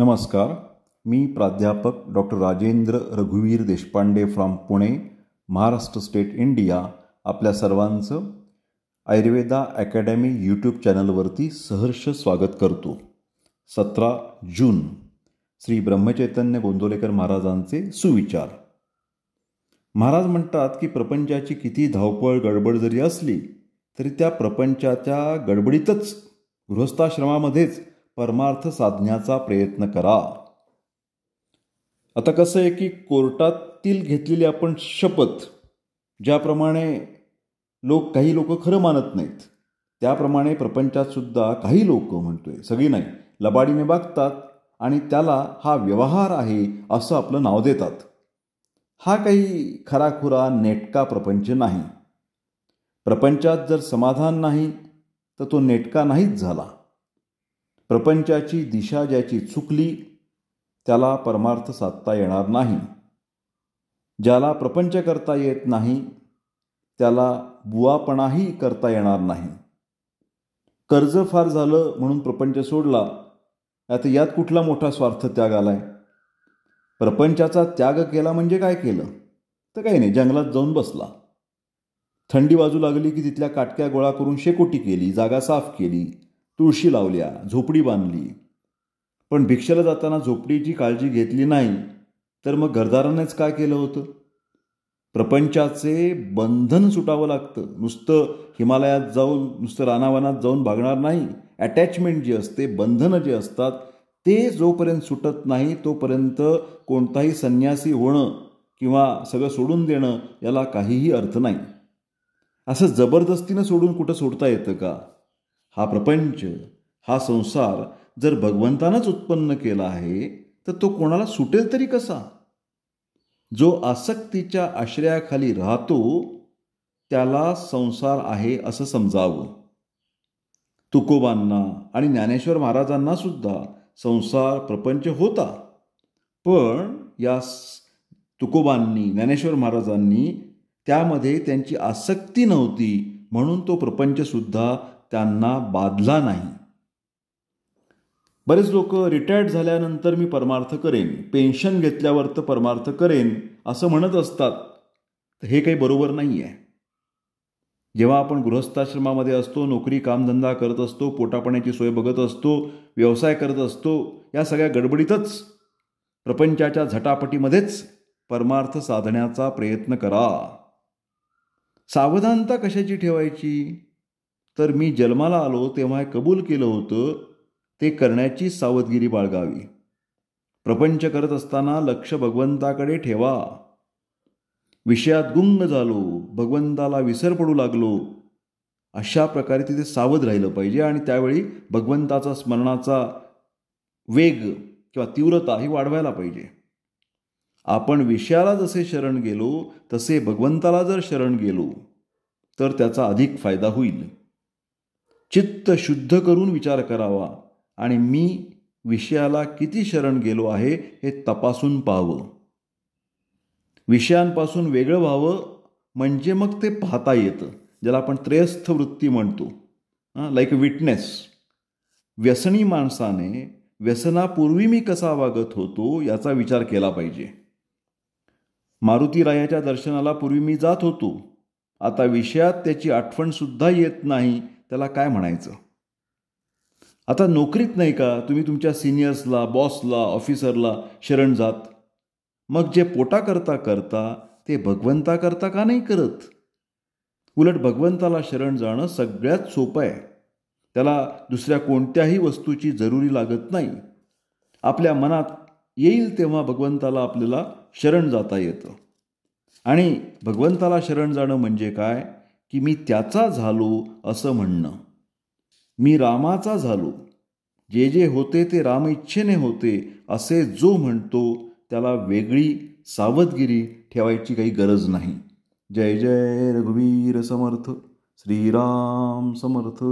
नमस्कार. मी प्राध्यापक डॉक्टर राजेंद्र रघुवीर Deshpande from Pune Maharashtra state India आपल्या सर्वांचं आयुर्वेदा अकॅडमी यूट्यूब चॅनलवरती सहर्ष स्वागत करतो. सतरा जून श्री ब्रह्मचैतन्य गोंदवलेकर महाराजांचे सुविचार. महाराज म्हणतात की प्रपंचाची किती धावपळ गडबड जरी असली तरी त्या प्रपंचाच्या गडबडीतच गृहस्थाश्रमामध्येच परमार्थ साधण्याचा प्रयत्न करा. आता कसं आहे की कोर्टातील घेतलेली आपण शपथ ज्याप्रमाणे लोक काही लोक खरं मानत नाहीत त्याप्रमाणे प्रपंचातसुद्धा काही लोक म्हणतोय सगळी नाही. लबाडीने वागतात आणि त्याला हा व्यवहार आहे असं आपलं नाव देतात. हा काही खराखुरा नेटका प्रपंच नाही. प्रपंचात जर समाधान नाही तर तो नेटका नाहीच झाला. प्रपंचाची दिशा ज्याची चुकली त्याला परमार्थ साधता येणार नाही. ज्याला प्रपंच करता येत नाही त्याला बुवापणाही करता येणार नाही. कर्ज फार झालं म्हणून प्रपंच सोडला आता यात कुठला मोठा स्वार्थ त्याग आलाय? प्रपंचाचा त्याग केला म्हणजे काय केलं? तर काही नाही जंगलात जाऊन बसला. थंडी बाजू लागली की तिथल्या काटक्या गोळा करून शेकोटी केली जागा साफ केली. तुळशी लावल्या झोपडी बांधली. पण भिक्षेला जाताना झोपडीची काळजी घेतली नाही तर मग घरदारानेच काय केलं होतं? प्रपंचाचे बंधन सुटावं लागतं. नुसतं हिमालयात जाऊन नुसतं रानावनात जाऊन भागणार नाही. अटॅचमेंट जी असते बंधनं जे असतात ते जोपर्यंत सुटत नाही तोपर्यंत कोणताही संन्यासी होणं किंवा सगळं सोडून देणं याला काहीही अर्थ नाही. असं जबरदस्तीनं सोडून कुठं सोडता येतं का? हा प्रपंच हा संसार जर भगवंतानंच उत्पन्न केला आहे तर तो कोणाला सुटेल तरी कसा? जो आसक्तीच्या आश्रयाखाली राहतो त्याला संसार आहे असं समजावं. तुकोबांना आणि ज्ञानेश्वर महाराजांना सुद्धा संसार प्रपंच होता. पण या तुकोबांनी ज्ञानेश्वर महाराजांनी त्यामध्ये त्यांची आसक्ती नव्हती म्हणून तो प्रपंचसुद्धा त्यांना बाधला नाही. बरेच लोक रिटायर्ड झाल्यानंतर मी परमार्थ करेन पेन्शन घेतल्यावर तर परमार्थ करेन असं म्हणत असतात. हे काही बरोबर नाही आहे जेव्हा आपण गृहस्थाश्रमामध्ये असतो नोकरी कामधंदा करत असतो पोटापाण्याची सोय बघत असतो व्यवसाय करत असतो या सगळ्या गडबडीतच प्रपंचाच्या झटापटीमध्येच परमार्थ साधण्याचा प्रयत्न करा. सावधानता कशाची ठेवायची? तर मी जन्माला आलो तेव्हा कबूल केलं होतं ते करण्याची सावधगिरी बाळगावी. प्रपंच करत असताना लक्ष भगवंताकडे ठेवा. विषयात गुंग झालो भगवंताला विसर पडू लागलो. अशा प्रकारे तिथे सावध राहिलं पाहिजे आणि त्यावेळी भगवंताचा स्मरणाचा वेग किंवा तीव्रता ही वाढवायला पाहिजे. आपण विषयाला जसे शरण गेलो तसे भगवंताला जर शरण गेलो तर त्याचा अधिक फायदा होईल. चित्त शुद्ध करून विचार करावा. आणि मी विषयाला किती शरण गेलो आहे हे तपासून पाहावं. विषयांपासून वेगळं व्हावं म्हणजे मग ते पाहता येतं. ज्याला आपण त्रयस्थ वृत्ती म्हणतो. लाईक विटनेस व्यसनी माणसाने व्यसनापूर्वी मी कसा वागत होतो याचा विचार केला पाहिजे. मारुतीरायाच्या दर्शनाला पूर्वी मी जात होतो. आता विषयात त्याची आठवणसुद्धा येत नाही. त्याला काय म्हणायचं? आता नोकरीत नाही का तुम्ही तुमच्या सिनियर्सला बॉसला ऑफिसरला शरण जात? मग जे पोटा करता करता ते भगवंता करता का नाही करत? उलट भगवंताला शरण जाणं सगळ्यात सोपं आहे. त्याला दुसऱ्या कोणत्याही वस्तूची जरुरी लागत नाही. आपल्या मनात येईल तेव्हा भगवंताला आपल्याला शरण जाता येतं. आणि भगवंताला शरण जाणं म्हणजे काय? की मी त्याचा झालो असं म्हणणं. मी रामाचा झालो. जे जे होते ते राम इच्छेने होते असे जो म्हणतो त्याला वेगळी सावधगिरी ठेवायची काही गरज नाही. जय जय रघुवीर समर्थ. श्रीराम समर्थ.